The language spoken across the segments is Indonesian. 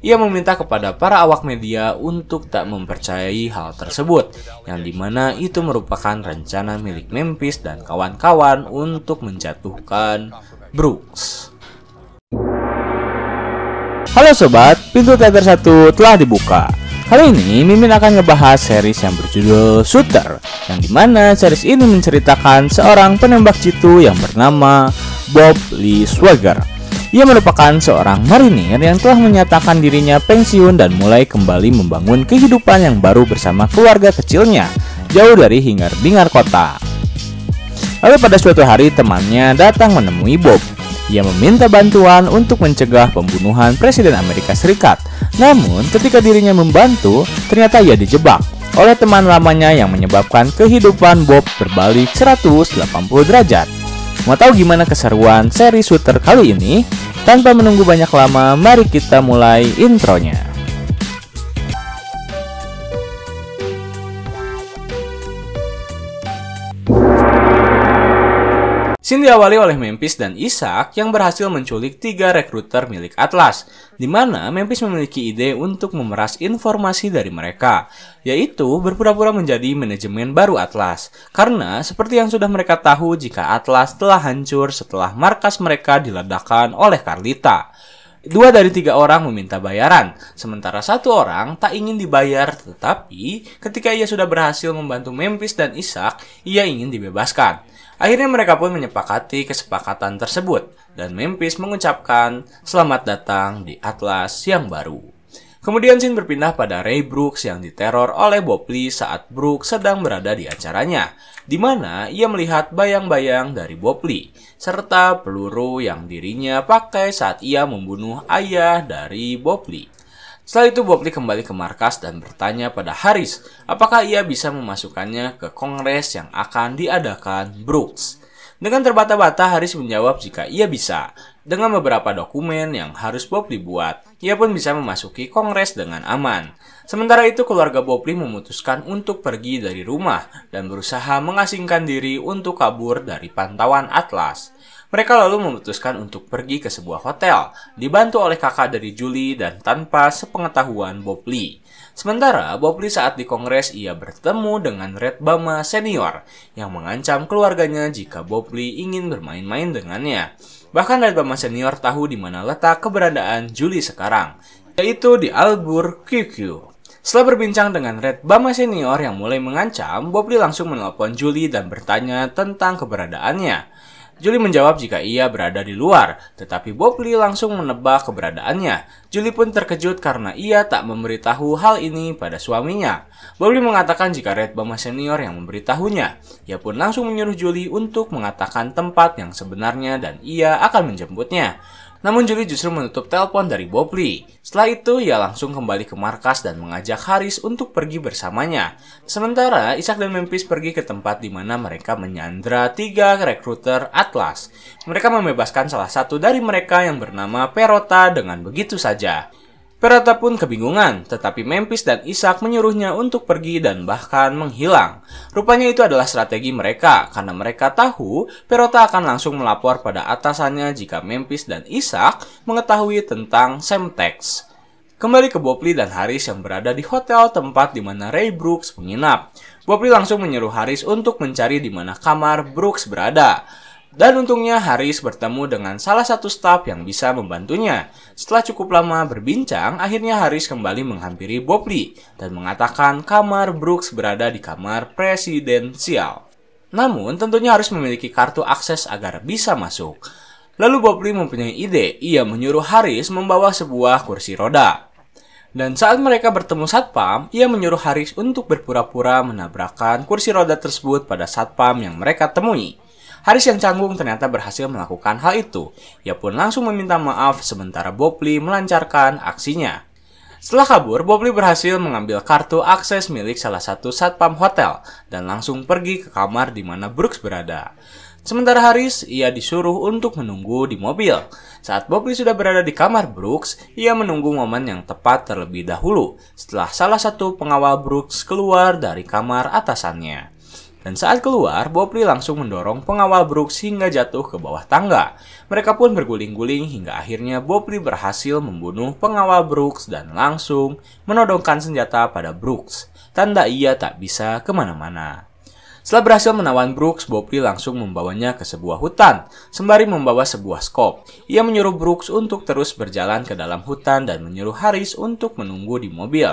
Ia meminta kepada para awak media untuk tak mempercayai hal tersebut, yang di mana itu merupakan rencana milik Memphis dan kawan-kawan untuk menjatuhkan Brooks. Halo sobat, pintu teater 1 telah dibuka. Kali ini Mimin akan ngebahas series yang berjudul Shooter Yang di mana series ini menceritakan seorang penembak jitu yang bernama Bob Lee Swagger Ia merupakan seorang marinir yang telah menyatakan dirinya pensiun dan mulai kembali membangun kehidupan yang baru bersama keluarga kecilnya Jauh dari hingar-bingar kota Lalu pada suatu hari temannya datang menemui Bob ia meminta bantuan untuk mencegah pembunuhan Presiden Amerika Serikat. Namun, ketika dirinya membantu, ternyata ia dijebak oleh teman lamanya yang menyebabkan kehidupan Bob berbalik 180 derajat. Mau tahu gimana keseruan seri shooter kali ini? Tanpa menunggu banyak lama, mari kita mulai intronya. Scene diawali oleh Memphis dan Isaac yang berhasil menculik tiga rekruter milik Atlas, di mana Memphis memiliki ide untuk memeras informasi dari mereka, yaitu berpura-pura menjadi manajemen baru Atlas. Karena seperti yang sudah mereka tahu jika Atlas telah hancur setelah markas mereka diledakkan oleh Carlita. Dua dari tiga orang meminta bayaran, sementara satu orang tak ingin dibayar, tetapi ketika ia sudah berhasil membantu Memphis dan Isaac, ia ingin dibebaskan. Akhirnya mereka pun menyepakati kesepakatan tersebut dan Memphis mengucapkan selamat datang di Atlas yang baru. Kemudian Sin berpindah pada Ray Brooks yang diteror oleh Bob Lee saat Brooks sedang berada di acaranya, di mana ia melihat bayang-bayang dari Bob Lee, serta peluru yang dirinya pakai saat ia membunuh ayah dari Bob Lee. Setelah itu Bob Lee kembali ke markas dan bertanya pada Harris apakah ia bisa memasukkannya ke kongres yang akan diadakan Brooks. Dengan terbata-bata Harris menjawab jika ia bisa. Dengan beberapa dokumen yang harus Bob buat, ia pun bisa memasuki kongres dengan aman. Sementara itu keluarga Bob Lee memutuskan untuk pergi dari rumah dan berusaha mengasingkan diri untuk kabur dari pantauan Atlas. Mereka lalu memutuskan untuk pergi ke sebuah hotel, dibantu oleh kakak dari Julie dan tanpa sepengetahuan Bob Lee. Sementara Bob Lee saat di kongres ia bertemu dengan Red Bama senior yang mengancam keluarganya jika Bob Lee ingin bermain-main dengannya. Bahkan Red Bama senior tahu di mana letak keberadaan Julie sekarang, yaitu di Albuquerque. Setelah berbincang dengan Red Bama senior yang mulai mengancam, Bob Lee langsung menelpon Julie dan bertanya tentang keberadaannya. Julie menjawab jika ia berada di luar, tetapi Bob Lee langsung menebak keberadaannya. Julie pun terkejut karena ia tak memberitahu hal ini pada suaminya. Bob Lee mengatakan jika Red Bama senior yang memberitahunya. Ia pun langsung menyuruh Julie untuk mengatakan tempat yang sebenarnya dan ia akan menjemputnya. Namun Julie justru menutup telepon dari Bob Lee. Setelah itu, ia langsung kembali ke markas dan mengajak Haris untuk pergi bersamanya. Sementara, Isaac dan Memphis pergi ke tempat di mana mereka menyandra tiga rekruter Atlas. Mereka membebaskan salah satu dari mereka yang bernama Perota dengan begitu saja. Perata pun kebingungan, tetapi Memphis dan Ishak menyuruhnya untuk pergi dan bahkan menghilang. Rupanya itu adalah strategi mereka, karena mereka tahu Perota akan langsung melapor pada atasannya jika Memphis dan Ishak mengetahui tentang Semtex. Kembali ke Bopli dan Haris yang berada di hotel tempat di mana Ray Brooks menginap. Bopli langsung menyuruh Haris untuk mencari di mana kamar Brooks berada. Dan untungnya Haris bertemu dengan salah satu staf yang bisa membantunya. Setelah cukup lama berbincang, akhirnya Haris kembali menghampiri Bob Lee dan mengatakan kamar Brooks berada di kamar presidensial. Namun, tentunya harus memiliki kartu akses agar bisa masuk. Lalu Bob Lee mempunyai ide, ia menyuruh Haris membawa sebuah kursi roda. Dan saat mereka bertemu satpam, ia menyuruh Haris untuk berpura-pura menabrakkan kursi roda tersebut pada satpam yang mereka temui. Haris yang canggung ternyata berhasil melakukan hal itu. Ia pun langsung meminta maaf sementara Bob Lee melancarkan aksinya. Setelah kabur, Bob Lee berhasil mengambil kartu akses milik salah satu satpam hotel dan langsung pergi ke kamar di mana Brooks berada. Sementara Haris, ia disuruh untuk menunggu di mobil. Saat Bob Lee sudah berada di kamar Brooks, ia menunggu momen yang tepat terlebih dahulu setelah salah satu pengawal Brooks keluar dari kamar atasannya. Dan saat keluar, Bob Lee langsung mendorong pengawal Brooks hingga jatuh ke bawah tangga. Mereka pun berguling-guling hingga akhirnya Bob Lee berhasil membunuh pengawal Brooks dan langsung menodongkan senjata pada Brooks. Tanda ia tak bisa ke mana-mana. Setelah berhasil menawan Brooks, Bob Lee langsung membawanya ke sebuah hutan, sembari membawa sebuah skop. Ia menyuruh Brooks untuk terus berjalan ke dalam hutan dan menyuruh Harris untuk menunggu di mobil.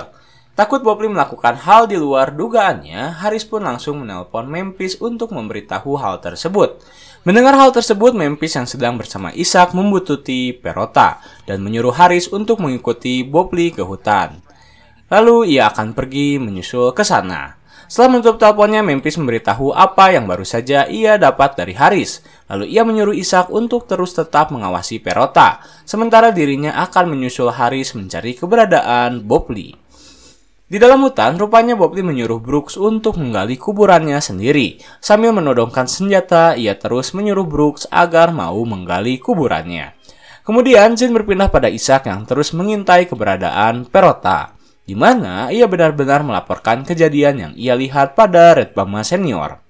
Takut Bob Lee melakukan hal di luar dugaannya, Harris pun langsung menelpon Memphis untuk memberitahu hal tersebut. Mendengar hal tersebut, Memphis yang sedang bersama Ishak membututi Perota dan menyuruh Harris untuk mengikuti Bob Lee ke hutan. Lalu ia akan pergi menyusul ke sana. Setelah menutup teleponnya, Memphis memberitahu apa yang baru saja ia dapat dari Haris. Lalu ia menyuruh Ishak untuk terus tetap mengawasi Perota, sementara dirinya akan menyusul Haris mencari keberadaan Bob Lee. Di dalam hutan, rupanya Bob menyuruh Brooks untuk menggali kuburannya sendiri. Sambil menodongkan senjata, ia terus menyuruh Brooks agar mau menggali kuburannya. Kemudian, Jin berpindah pada Ishak yang terus mengintai keberadaan Perota di mana ia benar-benar melaporkan kejadian yang ia lihat pada Red Bama Senior.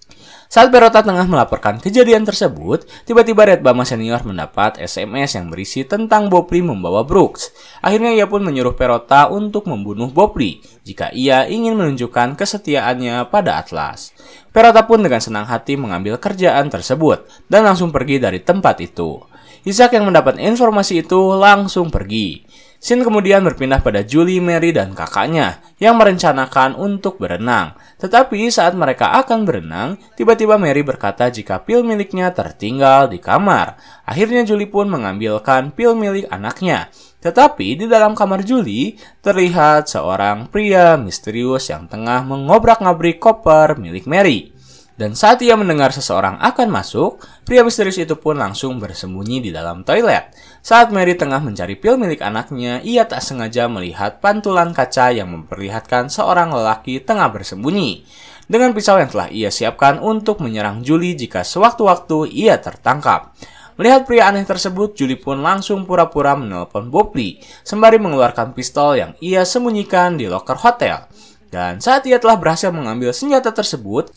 Saat Perota tengah melaporkan kejadian tersebut, tiba-tiba Red Bama Senior mendapat SMS yang berisi tentang Bopli membawa Brooks. Akhirnya ia pun menyuruh Perota untuk membunuh Bopli jika ia ingin menunjukkan kesetiaannya pada Atlas. Perota pun dengan senang hati mengambil kerjaan tersebut dan langsung pergi dari tempat itu. Isaac yang mendapat informasi itu langsung pergi. Sin kemudian berpindah pada Julie, Mary, dan kakaknya yang merencanakan untuk berenang. Tetapi saat mereka akan berenang, tiba-tiba Mary berkata jika pil miliknya tertinggal di kamar. Akhirnya Julie pun mengambilkan pil milik anaknya. Tetapi di dalam kamar Julie, terlihat seorang pria misterius yang tengah mengobrak-ngabrik koper milik Mary. Dan saat ia mendengar seseorang akan masuk, pria misterius itu pun langsung bersembunyi di dalam toilet. Saat Mary tengah mencari pil milik anaknya, ia tak sengaja melihat pantulan kaca yang memperlihatkan seorang lelaki tengah bersembunyi. Dengan pisau yang telah ia siapkan untuk menyerang Julie jika sewaktu-waktu ia tertangkap. Melihat pria aneh tersebut, Julie pun langsung pura-pura menelpon Bobby, sembari mengeluarkan pistol yang ia sembunyikan di loker hotel. Dan saat ia telah berhasil mengambil senjata tersebut,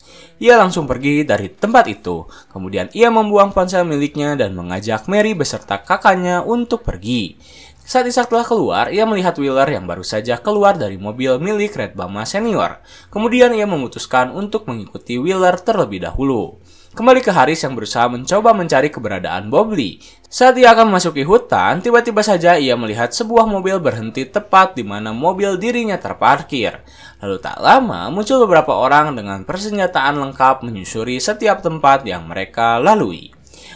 ia langsung pergi dari tempat itu. Kemudian ia membuang ponsel miliknya dan mengajak Mary beserta kakaknya untuk pergi. Saat Ishak telah keluar, ia melihat Wheeler yang baru saja keluar dari mobil milik Red Bama Senior. Kemudian ia memutuskan untuk mengikuti Wheeler terlebih dahulu. Kembali ke Haris yang berusaha mencoba mencari keberadaan Bobli. Saat ia akan memasuki hutan, tiba-tiba saja ia melihat sebuah mobil berhenti tepat di mana mobil dirinya terparkir. Lalu tak lama muncul beberapa orang dengan persenjataan lengkap menyusuri setiap tempat yang mereka lalui.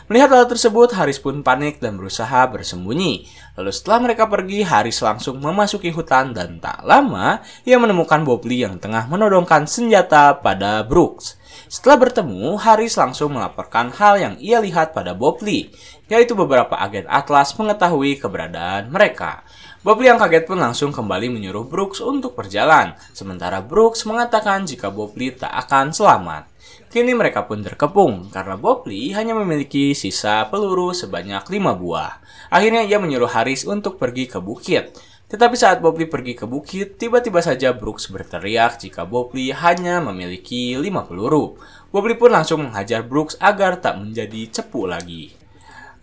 Melihat hal tersebut, Haris pun panik dan berusaha bersembunyi. Lalu setelah mereka pergi, Haris langsung memasuki hutan dan tak lama ia menemukan Bobli yang tengah menodongkan senjata pada Brooks. Setelah bertemu, Haris langsung melaporkan hal yang ia lihat pada Bob Lee, yaitu beberapa agen Atlas mengetahui keberadaan mereka. Bob Lee yang kaget pun langsung kembali menyuruh Brooks untuk berjalan, sementara Brooks mengatakan jika Bob Lee tak akan selamat. Kini mereka pun terkepung karena Bob Lee hanya memiliki sisa peluru sebanyak 5 buah. Akhirnya ia menyuruh Haris untuk pergi ke bukit. Tetapi saat Bobley pergi ke bukit, tiba-tiba saja Brooks berteriak jika Bobley hanya memiliki 5 peluru. Bobley pun langsung menghajar Brooks agar tak menjadi cepu lagi.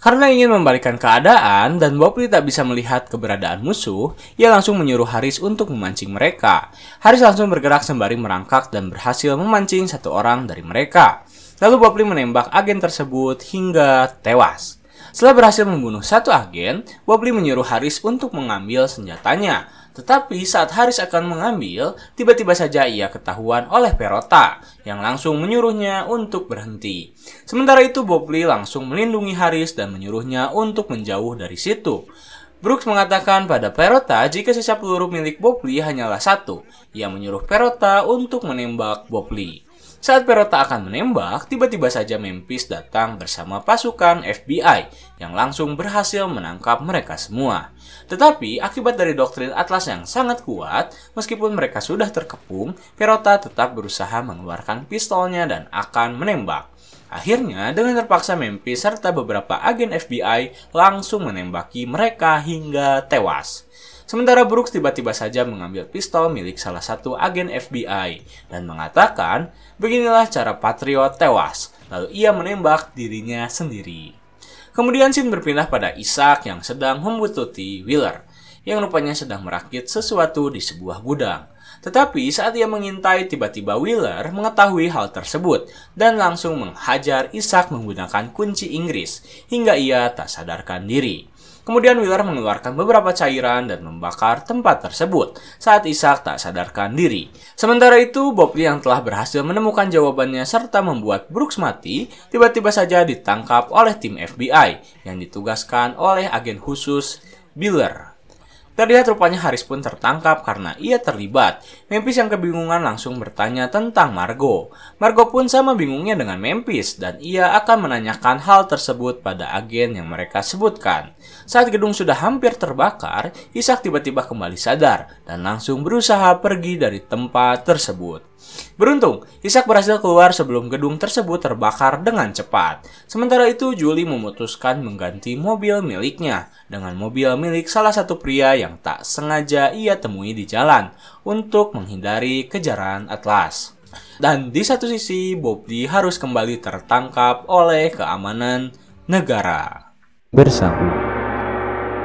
Karena ingin membalikan keadaan dan Bobley tak bisa melihat keberadaan musuh, ia langsung menyuruh Haris untuk memancing mereka. Haris langsung bergerak sembari merangkak dan berhasil memancing satu orang dari mereka. Lalu Bobley menembak agen tersebut hingga tewas. Setelah berhasil membunuh satu agen, Wobbly menyuruh Haris untuk mengambil senjatanya. Tetapi saat Haris akan mengambil, tiba-tiba saja ia ketahuan oleh Perota yang langsung menyuruhnya untuk berhenti. Sementara itu Bobley langsung melindungi Haris dan menyuruhnya untuk menjauh dari situ. Brooks mengatakan pada Perota jika sisa peluru milik Bobley hanyalah satu. Ia menyuruh Perota untuk menembak Bobley. Saat Perota akan menembak, tiba-tiba saja Memphis datang bersama pasukan FBI yang langsung berhasil menangkap mereka semua. Tetapi akibat dari doktrin Atlas yang sangat kuat, meskipun mereka sudah terkepung, Perota tetap berusaha mengeluarkan pistolnya dan akan menembak. Akhirnya, dengan terpaksa Memphis serta beberapa agen FBI langsung menembaki mereka hingga tewas. Sementara Brooks tiba-tiba saja mengambil pistol milik salah satu agen FBI dan mengatakan, beginilah cara Patriot tewas. Lalu ia menembak dirinya sendiri. Kemudian scene berpindah pada Isaac yang sedang membututi Wheeler, yang rupanya sedang merakit sesuatu di sebuah gudang. Tetapi saat ia mengintai, tiba-tiba Wheeler mengetahui hal tersebut dan langsung menghajar Isaac menggunakan kunci Inggris hingga ia tak sadarkan diri. Kemudian Wheeler mengeluarkan beberapa cairan dan membakar tempat tersebut saat Isaac tak sadarkan diri. Sementara itu, Bob Lee yang telah berhasil menemukan jawabannya serta membuat Brooks mati, tiba-tiba saja ditangkap oleh tim FBI yang ditugaskan oleh agen khusus Biller. Terlihat rupanya Haris pun tertangkap karena ia terlibat. Memphis yang kebingungan langsung bertanya tentang Margo. Margo pun sama bingungnya dengan Memphis dan ia akan menanyakan hal tersebut pada agen yang mereka sebutkan. Saat gedung sudah hampir terbakar, Ishak tiba-tiba kembali sadar dan langsung berusaha pergi dari tempat tersebut. Beruntung, Ishak berhasil keluar sebelum gedung tersebut terbakar dengan cepat. Sementara itu, Julie memutuskan mengganti mobil miliknya dengan mobil milik salah satu pria yang tak sengaja ia temui di jalan untuk menghindari kejaran Atlas. Dan di satu sisi, Bob harus kembali tertangkap oleh keamanan negara. Bersambung.